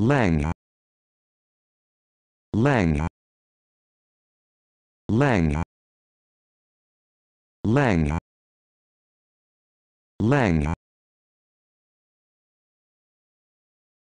Lang. Lang. Lang. Lang. Lang.